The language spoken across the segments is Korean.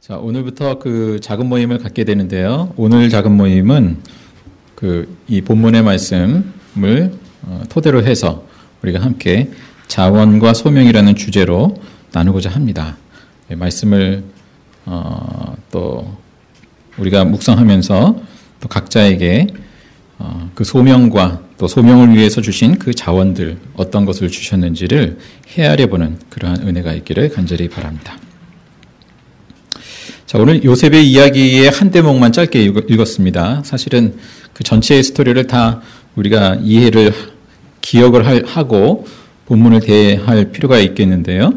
자, 오늘부터 그 작은 모임을 갖게 되는데요. 오늘 작은 모임은 그 이 본문의 말씀을 어, 토대로 해서 우리가 함께 자원과 소명이라는 주제로 나누고자 합니다. 예, 말씀을 어, 또 우리가 묵상하면서 또 각자에게 어, 그 소명과 또 소명을 위해서 주신 그 자원들 어떤 것을 주셨는지를 헤아려 보는 그러한 은혜가 있기를 간절히 바랍니다. 자, 오늘 요셉의 이야기의 한 대목만 짧게 읽었습니다. 사실은 그 전체의 스토리를 다 우리가 이해를 기억을 하고 본문을 대할 필요가 있겠는데요.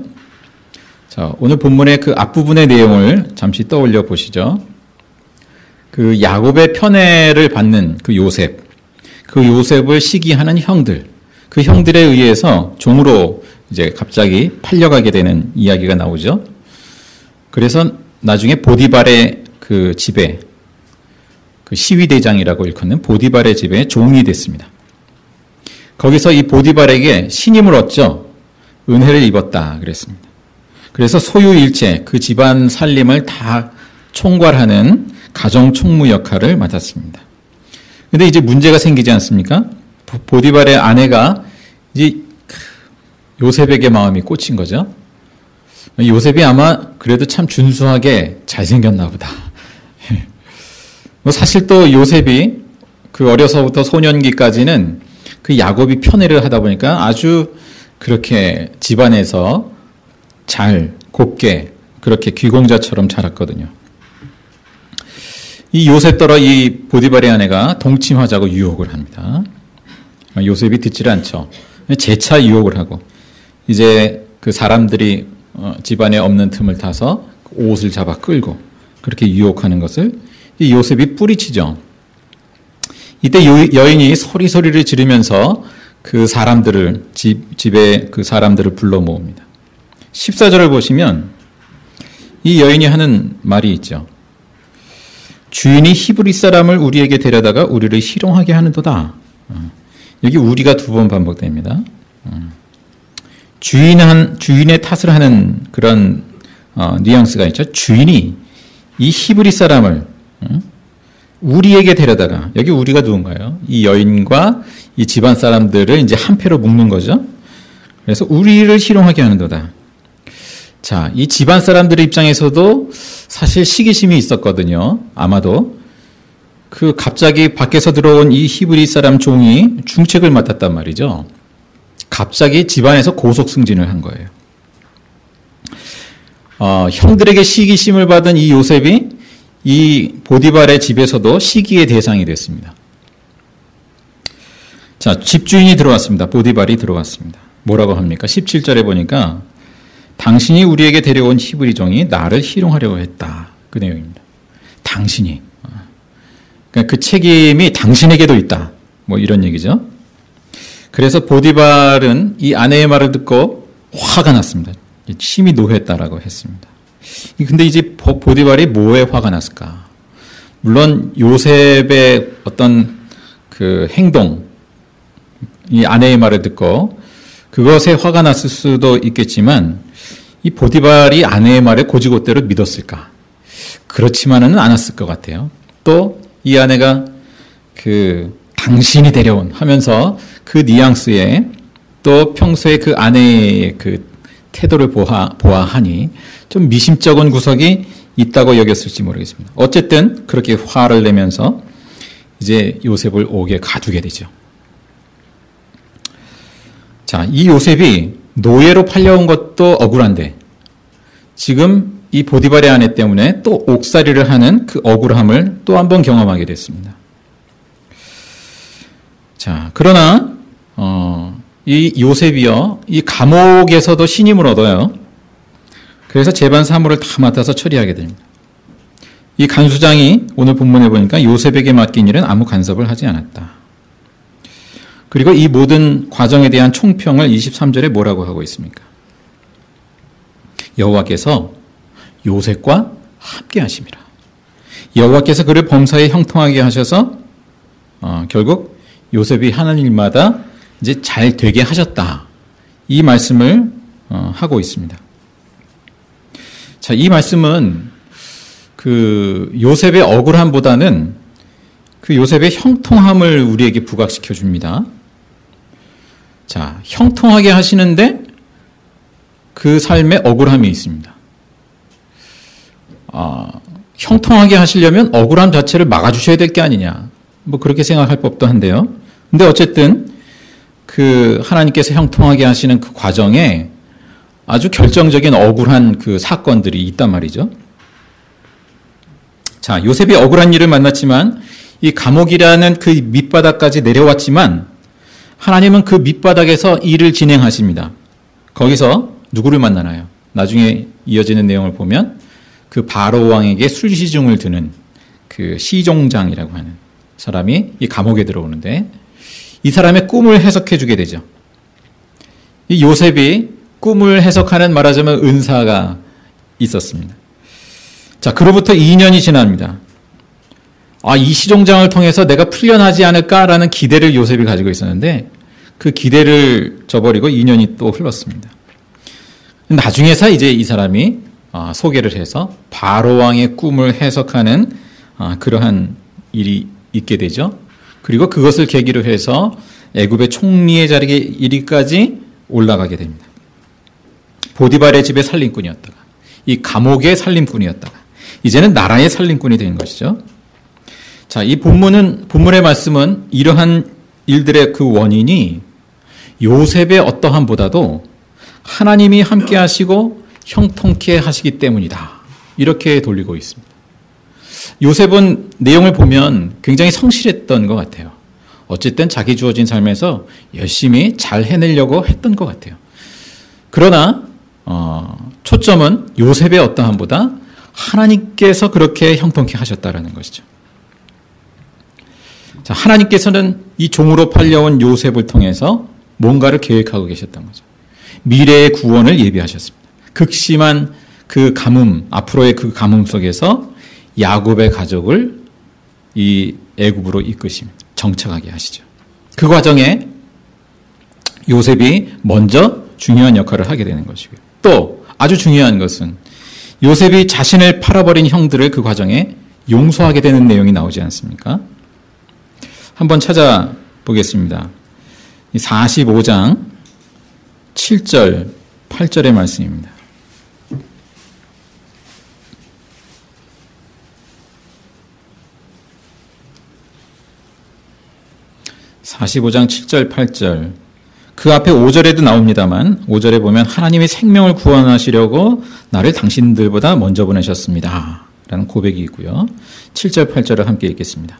자, 오늘 본문의 그 앞부분의 내용을 잠시 떠올려 보시죠. 그 야곱의 편애를 받는 그 요셉, 그 요셉을 시기하는 형들, 그 형들에 의해서 종으로 이제 갑자기 팔려가게 되는 이야기가 나오죠. 그래서 나중에 보디발의 그 집에 그 시위대장이라고 일컫는 보디발의 집에 종이 됐습니다. 거기서 이 보디발에게 신임을 얻죠. 은혜를 입었다 그랬습니다. 그래서 소유일체 그 집안 살림을 다 총괄하는 가정 총무 역할을 맡았습니다. 근데 이제 문제가 생기지 않습니까? 보디발의 아내가 이제 요셉에게 마음이 꽂힌 거죠. 요셉이 아마 그래도 참 준수하게 잘생겼나 보다. 뭐 사실 또 요셉이 그 어려서부터 소년기까지는 그 야곱이 편애를 하다 보니까 아주 그렇게 집안에서 잘 곱게 그렇게 귀공자처럼 자랐거든요. 이 요셉더러 이 보디발의 아내가 동침하자고 유혹을 합니다. 요셉이 듣질 않죠. 재차 유혹을 하고 이제 그 사람들이 어, 집안에 없는 틈을 타서 옷을 잡아 끌고 그렇게 유혹하는 것을 이 요셉이 뿌리치죠. 이때 여인이 소리소리를 지르면서 그 사람들을 집 집에 그 사람들을 불러 모읍니다. 14절을 보시면 이 여인이 하는 말이 있죠. 주인이 히브리 사람을 우리에게 데려다가 우리를 희롱하게 하는도다. 어, 여기 우리가 두 번 반복됩니다. 어. 주인한 주인의 탓을 하는 그런 어, 뉘앙스가 있죠. 주인이 이 히브리 사람을 어? 우리에게 데려다가 여기 우리가 누군가요? 이 여인과 이 집안 사람들을 이제 한 패로 묶는 거죠. 그래서 우리를 희롱하게 하는도다. 자, 이 집안 사람들의 입장에서도 사실 시기심이 있었거든요. 아마도 그 갑자기 밖에서 들어온 이 히브리 사람 종이 중책을 맡았단 말이죠. 갑자기 집안에서 고속 승진을 한 거예요. 어, 형들에게 시기심을 받은 이 요셉이 이 보디발의 집에서도 시기의 대상이 됐습니다. 자, 집주인이 들어왔습니다. 보디발이 들어왔습니다. 뭐라고 합니까? 17절에 보니까 당신이 우리에게 데려온 히브리 종이 나를 희롱하려고 했다. 그 내용입니다. 당신이. 그러니까 그 책임이 당신에게도 있다. 뭐 이런 얘기죠. 그래서 보디발은 이 아내의 말을 듣고 화가 났습니다. 심히 노했다라고 했습니다. 근데 이제 보디발이 뭐에 화가 났을까? 물론 요셉의 어떤 그 행동, 이 아내의 말을 듣고 그것에 화가 났을 수도 있겠지만 이 보디발이 아내의 말에 고지고대로 믿었을까? 그렇지만은 않았을 것 같아요. 또 이 아내가 그 당신이 데려온 하면서 그 뉘앙스에 또 평소에 그 아내의 그 태도를 보아, 보아하니 좀 미심쩍은 구석이 있다고 여겼을지 모르겠습니다. 어쨌든 그렇게 화를 내면서 이제 요셉을 옥에 가두게 되죠. 자, 이 요셉이 노예로 팔려온 것도 억울한데 지금 이 보디발의 아내 때문에 또 옥살이를 하는 그 억울함을 또 한 번 경험하게 됐습니다. 자, 그러나 어, 이 요셉이요, 이 감옥에서도 신임을 얻어요. 그래서 재반 사물을 다 맡아서 처리하게 됩니다. 이 간수장이 오늘 본문에 보니까 요셉에게 맡긴 일은 아무 간섭을 하지 않았다. 그리고 이 모든 과정에 대한 총평을 23절에 뭐라고 하고 있습니까? 여호와께서 요셉과 함께 하심이라. 여호와께서 그를 범사에 형통하게 하셔서 어, 결국 요셉이 하는 일마다 이제 잘 되게 하셨다. 이 말씀을 어, 하고 있습니다. 자, 이 말씀은 그 요셉의 억울함보다는 그 요셉의 형통함을 우리에게 부각시켜 줍니다. 자, 형통하게 하시는데 그 삶에 억울함이 있습니다. 아, 형통하게 하시려면 억울함 자체를 막아주셔야 될 게 아니냐. 뭐 그렇게 생각할 법도 한데요. 근데 어쨌든 그 하나님께서 형통하게 하시는 그 과정에 아주 결정적인 억울한 그 사건들이 있단 말이죠. 자, 요셉이 억울한 일을 만났지만 이 감옥이라는 그 밑바닥까지 내려왔지만 하나님은 그 밑바닥에서 일을 진행하십니다. 거기서 누구를 만나나요? 나중에 이어지는 내용을 보면 그 바로 왕에게 술시중을 드는 그 시종장이라고 하는 사람이 이 감옥에 들어오는데 이 사람의 꿈을 해석해 주게 되죠. 이 요셉이 꿈을 해석하는 말하자면 은사가 있었습니다. 자, 그로부터 2년이 지납니다. 아, 이 시종장을 통해서 내가 풀려나지 않을까라는 기대를 요셉이 가지고 있었는데 그 기대를 저버리고 2년이 또 흘렀습니다. 나중에서 이제 이 사람이 아, 소개를 해서 바로 왕의 꿈을 해석하는 아, 그러한 일이 있게 되죠. 그리고 그것을 계기로 해서 애굽의 총리의 자리에 이르기까지 올라가게 됩니다. 보디발의 집의 살림꾼이었다가 이 감옥의 살림꾼이었다가 이제는 나라의 살림꾼이 된 것이죠. 자, 이 본문은 본문의 말씀은 이러한 일들의 그 원인이 요셉의 어떠함보다도 하나님이 함께 하시고 형통케 하시기 때문이다. 이렇게 돌리고 있습니다. 요셉은 내용을 보면 굉장히 성실했던 것 같아요. 어쨌든 자기 주어진 삶에서 열심히 잘 해내려고 했던 것 같아요. 그러나 어, 초점은 요셉의 어떠함보다 하나님께서 그렇게 형통케 하셨다라는 것이죠. 자, 하나님께서는 이 종으로 팔려온 요셉을 통해서 뭔가를 계획하고 계셨던 거죠. 미래의 구원을 예비하셨습니다. 극심한 그 가뭄, 앞으로의 그 가뭄 속에서 야곱의 가족을 이 애굽으로 이끄심, 정착하게 하시죠. 그 과정에 요셉이 먼저 중요한 역할을 하게 되는 것이고요. 또 아주 중요한 것은 요셉이 자신을 팔아버린 형들을 그 과정에 용서하게 되는 내용이 나오지 않습니까? 한번 찾아보겠습니다. 45장 7절, 8절의 말씀입니다. 45장 7절, 8절. 그 앞에 5절에도 나옵니다만 5절에 보면 하나님이 생명을 구원하시려고 나를 당신들보다 먼저 보내셨습니다. 라는 고백이 있고요. 7절, 8절을 함께 읽겠습니다.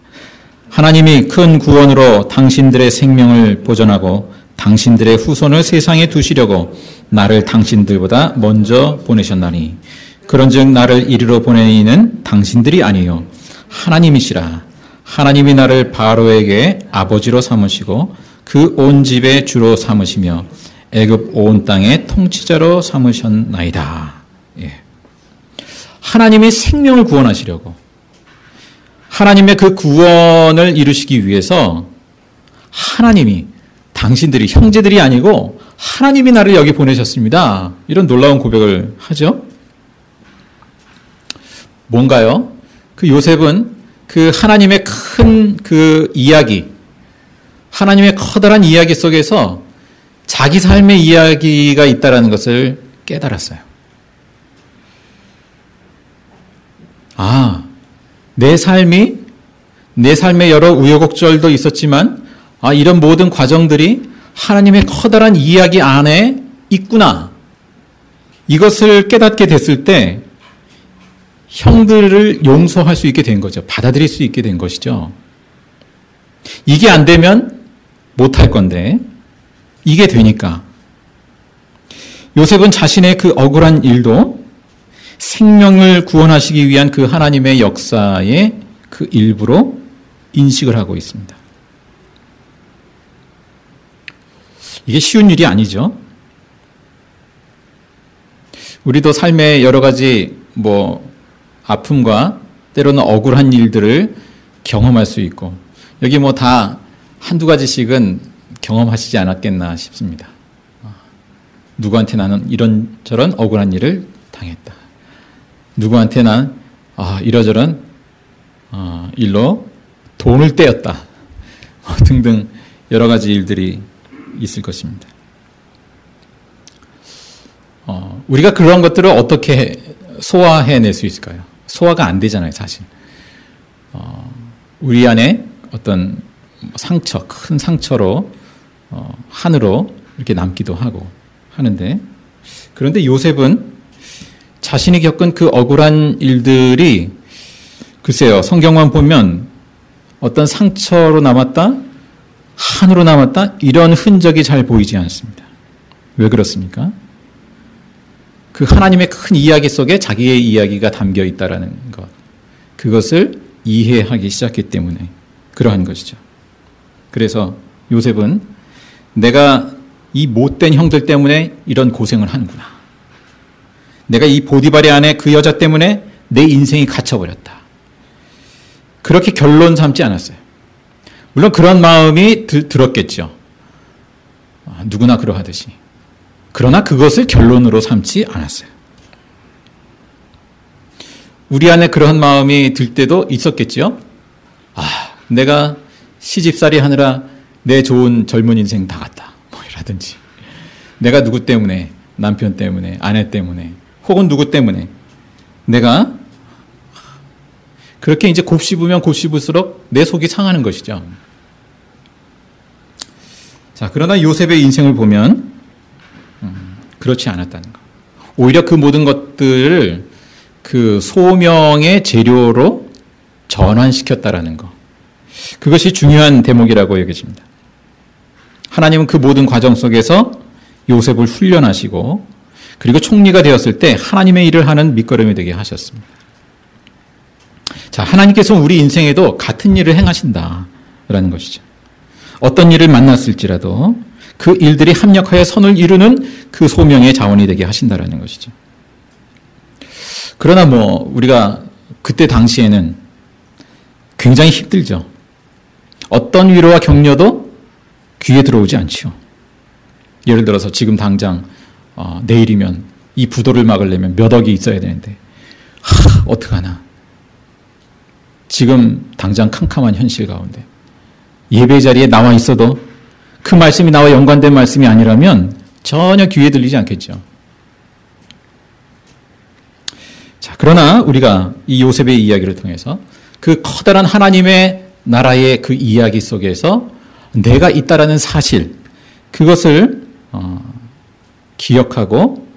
하나님이 큰 구원으로 당신들의 생명을 보존하고 당신들의 후손을 세상에 두시려고 나를 당신들보다 먼저 보내셨나니 그런즉 나를 이리로 보내는 당신들이 아니요 하나님이시라 하나님이 나를 바로에게 아버지로 삼으시고 그 온 집의 주로 삼으시며 애굽 온 땅의 통치자로 삼으셨나이다. 예. 하나님이 생명을 구원하시려고 하나님의 그 구원을 이루시기 위해서 하나님이 당신들이 형제들이 아니고 하나님이 나를 여기 보내셨습니다. 이런 놀라운 고백을 하죠. 뭔가요? 그 요셉은 그 하나님의 큰 그 이야기, 하나님의 커다란 이야기 속에서 자기 삶의 이야기가 있다라는 것을 깨달았어요. 아, 내 삶이 내 삶의 여러 우여곡절도 있었지만 아, 이런 모든 과정들이 하나님의 커다란 이야기 안에 있구나. 이것을 깨닫게 됐을 때 형들을 용서할 수 있게 된 거죠. 받아들일 수 있게 된 것이죠. 이게 안 되면 못 할 건데, 이게 되니까. 요셉은 자신의 그 억울한 일도 생명을 구원하시기 위한 그 하나님의 역사의 그 일부로 인식을 하고 있습니다. 이게 쉬운 일이 아니죠. 우리도 삶의 여러 가지 뭐 아픔과 때로는 억울한 일들을 경험할 수 있고 여기 뭐 다 한두 가지씩은 경험하시지 않았겠나 싶습니다. 누구한테 나는 이런저런 억울한 일을 당했다. 누구한테 난 아, 이러저런 어, 일로 돈을 떼었다 등등 여러 가지 일들이 있을 것입니다. 어, 우리가 그런 것들을 어떻게 소화해낼 수 있을까요? 소화가 안 되잖아요, 사실. 어, 우리 안에 어떤 상처, 큰 상처로 어, 한으로 이렇게 남기도 하고 하는데 그런데 요셉은 자신이 겪은 그 억울한 일들이 글쎄요 성경만 보면 어떤 상처로 남았다 한으로 남았다 이런 흔적이 잘 보이지 않습니다. 왜 그렇습니까? 그 하나님의 큰 이야기 속에 자기의 이야기가 담겨 있다라는 것 그것을 이해하기 시작했기 때문에 그러한 것이죠. 그래서 요셉은 내가 이 못된 형들 때문에 이런 고생을 하는구나. 내가 이 보디발의 안에 그 여자 때문에 내 인생이 갇혀버렸다. 그렇게 결론 삼지 않았어요. 물론 그런 마음이 들, 들었겠죠. 아, 누구나 그러하듯이. 그러나 그것을 결론으로 삼지 않았어요. 우리 안에 그런 마음이 들 때도 있었겠죠. 아, 내가 시집살이 하느라 내 좋은 젊은 인생 다 갔다. 뭐 이라든지. 내가 누구 때문에, 남편 때문에, 아내 때문에, 혹은 누구 때문에 내가 그렇게 이제 곱씹으면 곱씹을수록 내 속이 상하는 것이죠. 자, 그러나 요셉의 인생을 보면 음, 그렇지 않았다는 것. 오히려 그 모든 것들을 그 소명의 재료로 전환시켰다라는 것. 그것이 중요한 대목이라고 여겨집니다. 하나님은 그 모든 과정 속에서 요셉을 훈련하시고 그리고 총리가 되었을 때 하나님의 일을 하는 밑거름이 되게 하셨습니다. 자, 하나님께서 우리 인생에도 같은 일을 행하신다라는 것이죠. 어떤 일을 만났을지라도 그 일들이 합력하여 선을 이루는 그 소명의 자원이 되게 하신다라는 것이죠. 그러나 뭐 우리가 그때 당시에는 굉장히 힘들죠. 어떤 위로와 격려도 귀에 들어오지 않지요. 예를 들어서 지금 당장 어, 내일이면 이 부도를 막으려면 몇 억이 있어야 되는데 하, 어떡하나. 지금 당장 캄캄한 현실 가운데 예배 자리에 나와 있어도 그 말씀이 나와 연관된 말씀이 아니라면 전혀 귀에 들리지 않겠죠. 자, 그러나 우리가 이 요셉의 이야기를 통해서 그 커다란 하나님의 나라의 그 이야기 속에서 내가 있다라는 사실, 그것을 어, 기억하고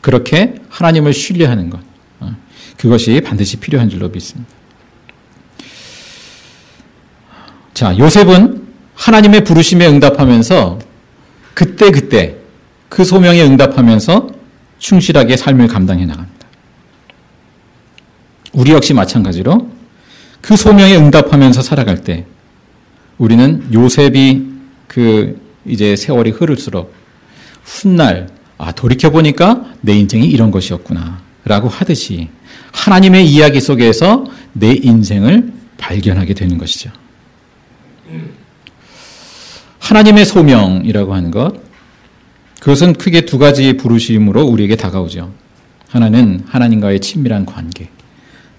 그렇게 하나님을 신뢰하는 것, 어, 그것이 반드시 필요한 줄로 믿습니다. 자, 요셉은 하나님의 부르심에 응답하면서 그때 그때 그 소명에 응답하면서 충실하게 삶을 감당해 나갑니다. 우리 역시 마찬가지로 그 소명에 응답하면서 살아갈 때 우리는 요셉이 그 이제 세월이 흐를수록 훗날 아 돌이켜 보니까 내 인생이 이런 것이었구나라고 하듯이 하나님의 이야기 속에서 내 인생을 발견하게 되는 것이죠. 하나님의 소명이라고 하는 것 그것은 크게 두 가지 부르심으로 우리에게 다가오죠. 하나는 하나님과의 친밀한 관계.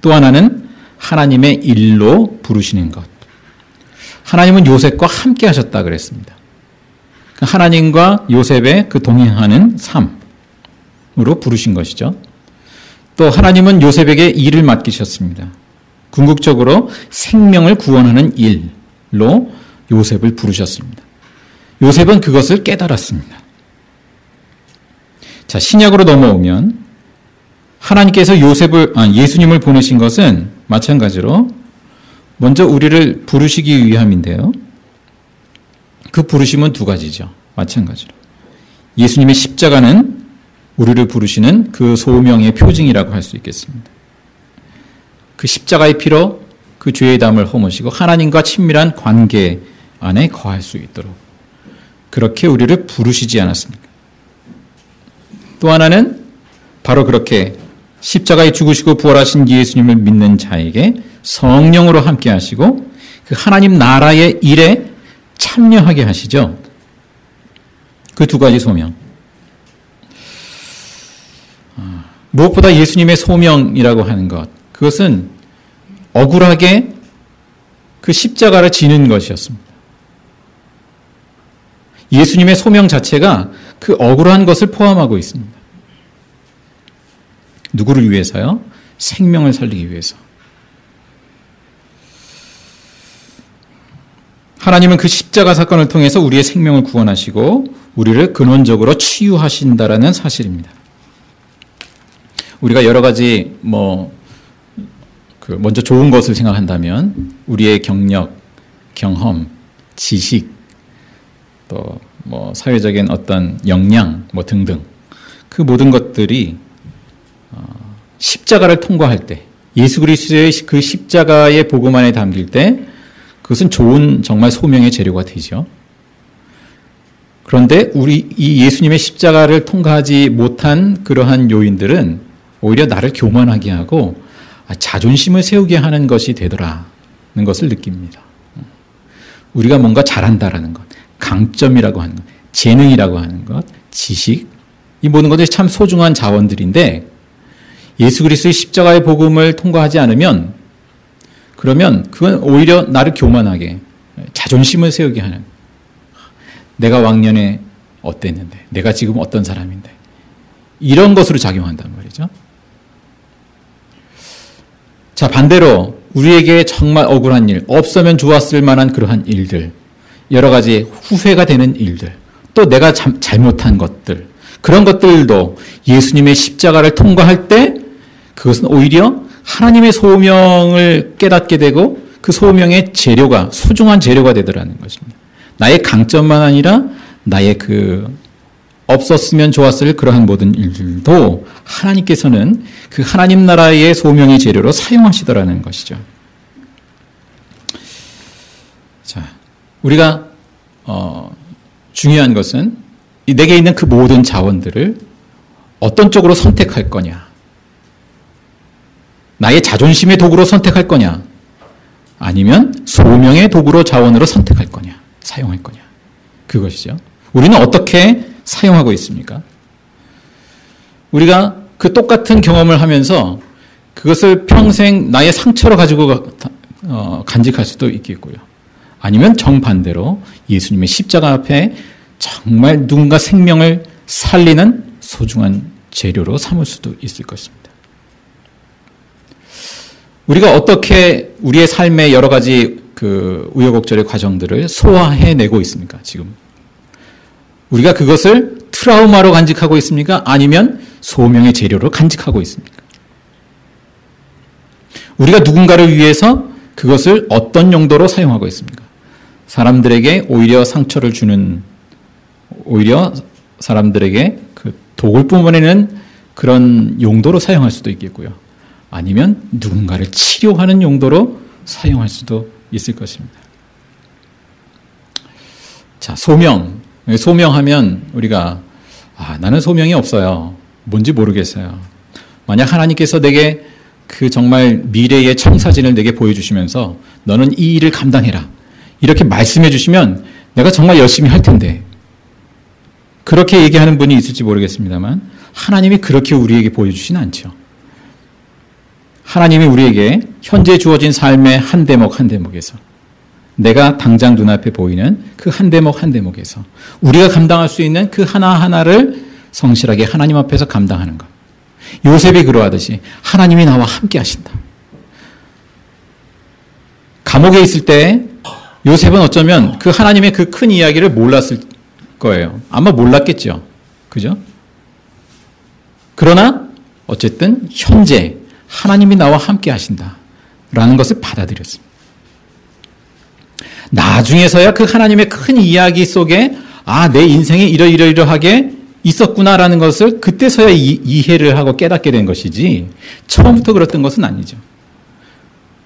또 하나는 하나님의 일로 부르시는 것. 하나님은 요셉과 함께 하셨다 그랬습니다. 그 하나님과 요셉의 그 동행하는 삶으로 부르신 것이죠. 또 하나님은 요셉에게 일을 맡기셨습니다. 궁극적으로 생명을 구원하는 일로 요셉을 부르셨습니다. 요셉은 그것을 깨달았습니다. 자, 신약으로 넘어오면 하나님께서 요셉을 아, 예수님을 보내신 것은 마찬가지로 먼저 우리를 부르시기 위함인데요. 그 부르심은 두 가지죠. 마찬가지로. 예수님의 십자가는 우리를 부르시는 그 소명의 표징이라고 할 수 있겠습니다. 그 십자가의 피로 그 죄의 담을 허무시고 하나님과 친밀한 관계 안에 거할 수 있도록 그렇게 우리를 부르시지 않았습니까? 또 하나는 바로 그렇게 십자가에 죽으시고 부활하신 예수님을 믿는 자에게 성령으로 함께 하시고 그 하나님 나라의 일에 참여하게 하시죠. 그 두 가지 소명. 아, 무엇보다 예수님의 소명이라고 하는 것, 그것은 억울하게 그 십자가를 지는 것이었습니다. 예수님의 소명 자체가 그 억울한 것을 포함하고 있습니다. 누구를 위해서요? 생명을 살리기 위해서. 하나님은 그 십자가 사건을 통해서 우리의 생명을 구원하시고 우리를 근원적으로 치유하신다라는 사실입니다. 우리가 여러 가지 뭐, 그 먼저 좋은 것을 생각한다면 우리의 경력, 경험, 지식, 또 뭐 사회적인 어떤 역량 뭐 등등 그 모든 것들이 어, 십자가를 통과할 때 예수 그리스도의 그 십자가의 복음 안에 담길 때 그것은 좋은 정말 소명의 재료가 되죠. 그런데 우리 이 예수님의 십자가를 통과하지 못한 그러한 요인들은 오히려 나를 교만하게 하고 아, 자존심을 세우게 하는 것이 되더라는 것을 느낍니다. 우리가 뭔가 잘한다라는 것, 강점이라고 하는 것, 재능이라고 하는 것, 지식, 이 모든 것들이 참 소중한 자원들인데 예수 그리스도의 십자가의 복음을 통과하지 않으면 그러면 그건 오히려 나를 교만하게 자존심을 세우게 하는 내가 왕년에 어땠는데 내가 지금 어떤 사람인데 이런 것으로 작용한단 말이죠. 자, 반대로 우리에게 정말 억울한 일, 없으면 좋았을 만한 그러한 일들, 여러 가지 후회가 되는 일들, 또 내가 참, 잘못한 것들, 그런 것들도 예수님의 십자가를 통과할 때 그것은 오히려 하나님의 소명을 깨닫게 되고 그 소명의 재료가, 소중한 재료가 되더라는 것입니다. 나의 강점만 아니라 나의 그 없었으면 좋았을 그러한 모든 일들도 하나님께서는 그 하나님 나라의 소명의 재료로 사용하시더라는 것이죠. 자, 우리가 어, 중요한 것은 내게 있는 그 모든 자원들을 어떤 쪽으로 선택할 거냐. 나의 자존심의 도구로 선택할 거냐. 아니면 소명의 도구로 자원으로 선택할 거냐. 사용할 거냐. 그것이죠. 우리는 어떻게 사용하고 있습니까? 우리가 그 똑같은 경험을 하면서 그것을 평생 나의 상처로 가지고 어, 간직할 수도 있겠고요. 아니면 정반대로 예수님의 십자가 앞에 정말 누군가 생명을 살리는 소중한 재료로 삼을 수도 있을 것입니다. 우리가 어떻게 우리의 삶의 여러 가지 그 우여곡절의 과정들을 소화해내고 있습니까? 지금 우리가 그것을 트라우마로 간직하고 있습니까? 아니면 소명의 재료로 간직하고 있습니까? 우리가 누군가를 위해서 그것을 어떤 용도로 사용하고 있습니까? 사람들에게 오히려 상처를 주는, 오히려 사람들에게 그 독을 뿜어내는 그런 용도로 사용할 수도 있겠고요. 아니면 누군가를 치료하는 용도로 사용할 수도 있을 것입니다. 자, 소명. 소명하면 우리가 아, 나는 소명이 없어요. 뭔지 모르겠어요. 만약 하나님께서 내게 그 정말 미래의 청사진을 내게 보여주시면서 너는 이 일을 감당해라. 이렇게 말씀해 주시면 내가 정말 열심히 할 텐데. 그렇게 얘기하는 분이 있을지 모르겠습니다만 하나님이 그렇게 우리에게 보여주지는 않죠. 하나님이 우리에게 현재 주어진 삶의 한 대목 한 대목에서 내가 당장 눈앞에 보이는 그 한 대목 한 대목에서 우리가 감당할 수 있는 그 하나하나를 성실하게 하나님 앞에서 감당하는 것. 요셉이 그러하듯이 하나님이 나와 함께 하신다. 감옥에 있을 때 요셉은 어쩌면 그 하나님의 그 큰 이야기를 몰랐을 거예요. 아마 몰랐겠죠. 그죠? 그러나 어쨌든 현재 하나님이 나와 함께 하신다. 라는 것을 받아들였습니다. 나중에서야 그 하나님의 큰 이야기 속에 아, 내 인생에 이러이러이러하게 있었구나라는 것을 그때서야 이, 해를 하고 깨닫게 된 것이지 처음부터 그랬던 것은 아니죠.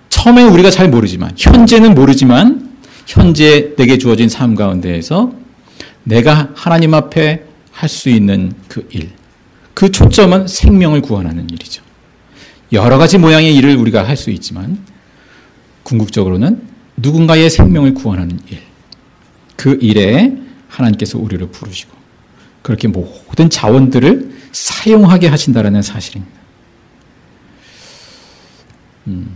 처음에 우리가 잘 모르지만 현재는 모르지만 현재 내게 주어진 삶 가운데에서 내가 하나님 앞에 할 수 있는 그 일, 그 초점은 생명을 구원하는 일이죠. 여러 가지 모양의 일을 우리가 할 수 있지만 궁극적으로는 누군가의 생명을 구원하는 일. 그 일에 하나님께서 우리를 부르시고 그렇게 모든 자원들을 사용하게 하신다라는 사실입니다. 음,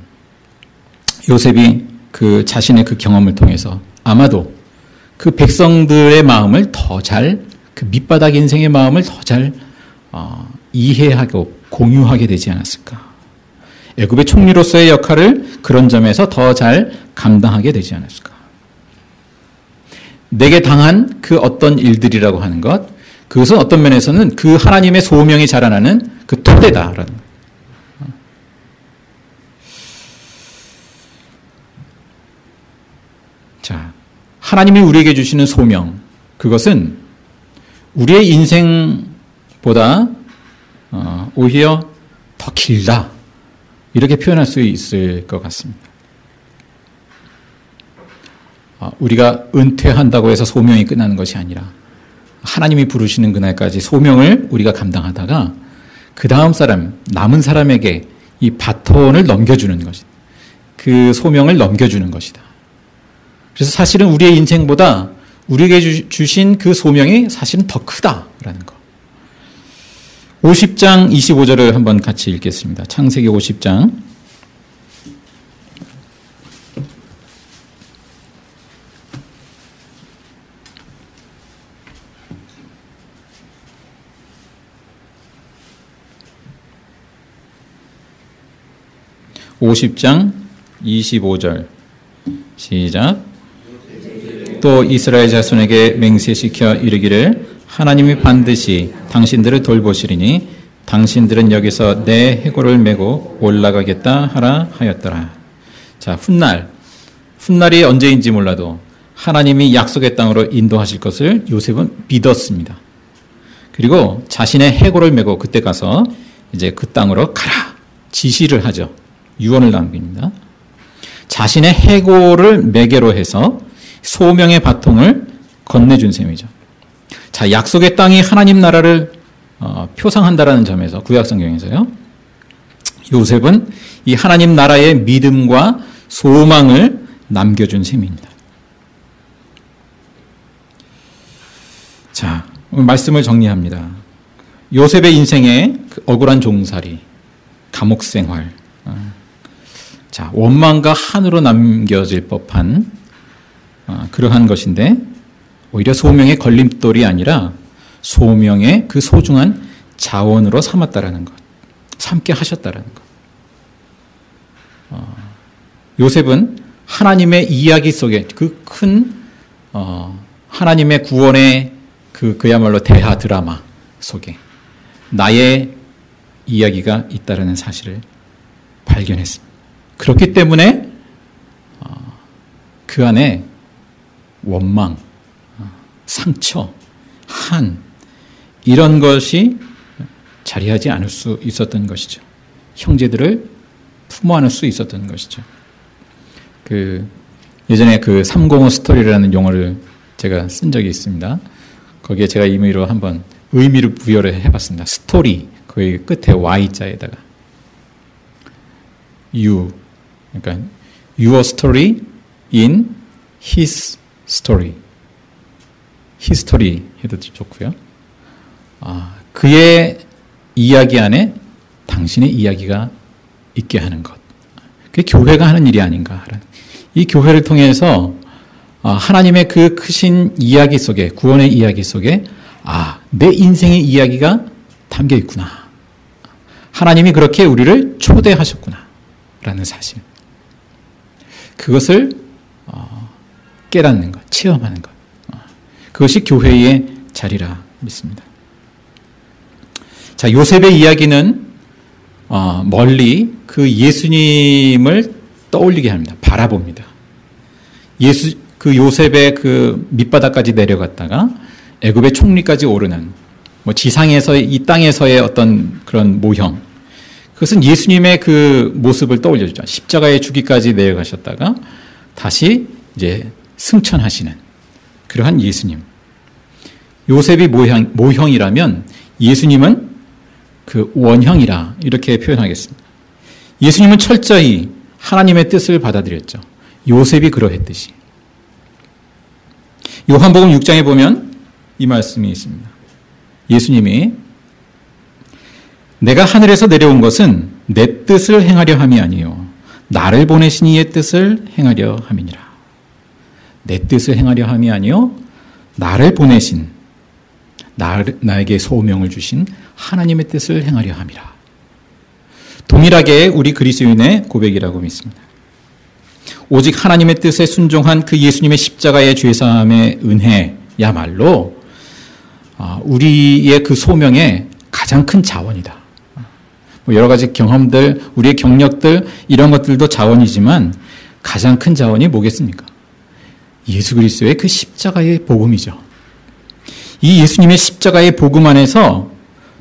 요셉이 그 자신의 그 경험을 통해서 아마도 그 백성들의 마음을 더 잘, 그 밑바닥 인생의 마음을 더잘 어, 이해하고 공유하게 되지 않았을까. 애굽의 총리로서의 역할을 그런 점에서 더 잘 감당하게 되지 않았을까. 내게 당한 그 어떤 일들이라고 하는 것, 그것은 어떤 면에서는 그 하나님의 소명이 자라나는 그 토대다라는 자, 하나님이 우리에게 주시는 소명, 그것은 우리의 인생보다 어, 오히려 더 길다. 이렇게 표현할 수 있을 것 같습니다. 어, 우리가 은퇴한다고 해서 소명이 끝나는 것이 아니라 하나님이 부르시는 그날까지 소명을 우리가 감당하다가 그 다음 사람, 남은 사람에게 이 바톤을 넘겨주는 것이다. 그 소명을 넘겨주는 것이다. 그래서 사실은 우리의 인생보다 우리에게 주신 그 소명이 사실은 더 크다라는 거. 50장 25절을 한번 같이 읽겠습니다. 창세기 50장. (50장) (25절) 시작 또 이스라엘 자손에게 맹세시켜 이르기를 하나님이 반드시 당신들을 돌보시리니 당신들은 여기서 내 해골을 메고 올라가겠다 하라 하였더라. 자, 훗날. 훗날이 언제인지 몰라도 하나님이 약속의 땅으로 인도하실 것을 요셉은 믿었습니다. 그리고 자신의 해골을 메고 그때 가서 이제 그 땅으로 가라. 지시를 하죠. 유언을 남깁니다. 자신의 해골을 매개로 해서 소명의 바통을 건네준 셈이죠. 자, 약속의 땅이 하나님 나라를 어, 표상한다라는 점에서 구약 성경에서요. 요셉은 이 하나님 나라의 믿음과 소망을 남겨준 셈입니다. 자, 말씀을 정리합니다. 요셉의 인생의 그 억울한 종살이, 감옥 생활, 어, 자, 원망과 한으로 남겨질 법한 아, 그러한 것인데 오히려 소명의 걸림돌이 아니라 소명의 그 소중한 자원으로 삼았다라는 것, 삼게 하셨다라는 것. 어, 요셉은 하나님의 이야기 속에 그큰 어, 하나님의 구원의 그 그야말로 대하 드라마 속에 나의 이야기가 있다라는 사실을 발견했습니다. 그렇기 때문에 어, 그 안에 원망, 상처, 한 이런 것이 자리하지 않을 수 있었던 것이죠. 형제들을 품어 안을 수 있었던 것이죠. 그 예전에 그 305 스토리라는 용어를 제가 쓴 적이 있습니다. 거기에 제가 임의로 한번 의미를 부여를 해봤습니다. 스토리 거기 끝에 Y자에다가 you 그러니까 your story in his story, history 해도 좋고요. 아, 그의 이야기 안에 당신의 이야기가 있게 하는 것. 그게 교회가 하는 일이 아닌가. 이 교회를 통해서 아, 하나님의 그 크신 이야기 속에, 구원의 이야기 속에, 아, 내 인생의 이야기가 담겨 있구나. 하나님이 그렇게 우리를 초대하셨구나. 라는 사실. 그것을 깨닫는 것, 체험하는 것. 어, 그것이 교회의 자리라 믿습니다. 자, 요셉의 이야기는 어, 멀리 그 예수님을 떠올리게 합니다. 바라봅니다. 예수 그 요셉의 그 밑바닥까지 내려갔다가 애굽의 총리까지 오르는 뭐 지상에서 이 땅에서의 어떤 그런 모형 그것은 예수님의 그 모습을 떠올려주죠. 십자가의 주기까지 내려가셨다가 다시 이제 승천하시는 그러한 예수님. 요셉이 모형, 모형이라면 예수님은 그 원형이라 이렇게 표현하겠습니다. 예수님은 철저히 하나님의 뜻을 받아들였죠. 요셉이 그러했듯이. 요한복음 6장에 보면 이 말씀이 있습니다. 예수님이 내가 하늘에서 내려온 것은 내 뜻을 행하려 함이 아니요 나를 보내신 이의 뜻을 행하려 함이니라. 내 뜻을 행하려 함이 아니요 나를 보내신 나, 나에게 소명을 주신 하나님의 뜻을 행하려 함이라. 동일하게 우리 그리스도인의 고백이라고 믿습니다. 오직 하나님의 뜻에 순종한 그 예수님의 십자가의 죄사함의 은혜야말로 아, 우리의 그 소명의 가장 큰 자원이다. 뭐 여러 가지 경험들, 우리의 경력들 이런 것들도 자원이지만 가장 큰 자원이 뭐겠습니까? 예수 그리스도의 그 십자가의 복음이죠. 이 예수님의 십자가의 복음 안에서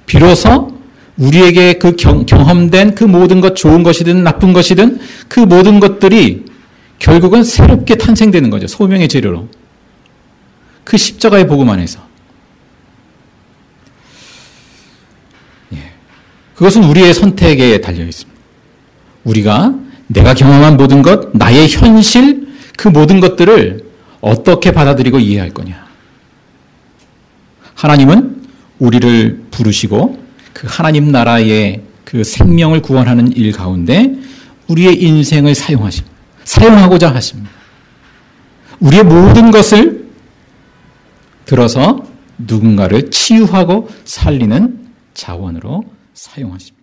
비로소 우리에게 그 경, 경험된 그 모든 것 좋은 것이든 나쁜 것이든 그 모든 것들이 결국은 새롭게 탄생되는 거죠. 소명의 재료로. 그 십자가의 복음 안에서. 예. 그것은 우리의 선택에 달려 있습니다. 우리가 내가 경험한 모든 것, 나의 현실, 그 모든 것들을 어떻게 받아들이고 이해할 거냐. 하나님은 우리를 부르시고 그 하나님 나라의 그 생명을 구원하는 일 가운데 우리의 인생을 사용하십니다. 사용하고자 하십니다. 우리의 모든 것을 들어서 누군가를 치유하고 살리는 자원으로 사용하십니다.